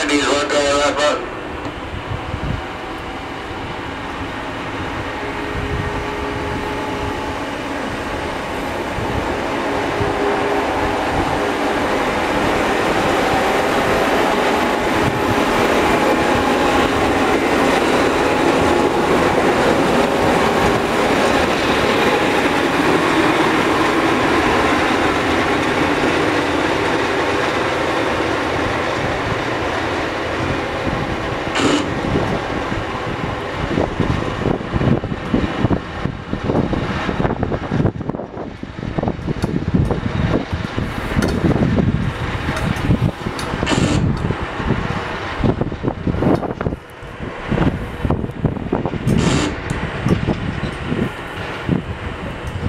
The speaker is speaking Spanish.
Chinese one, drive left,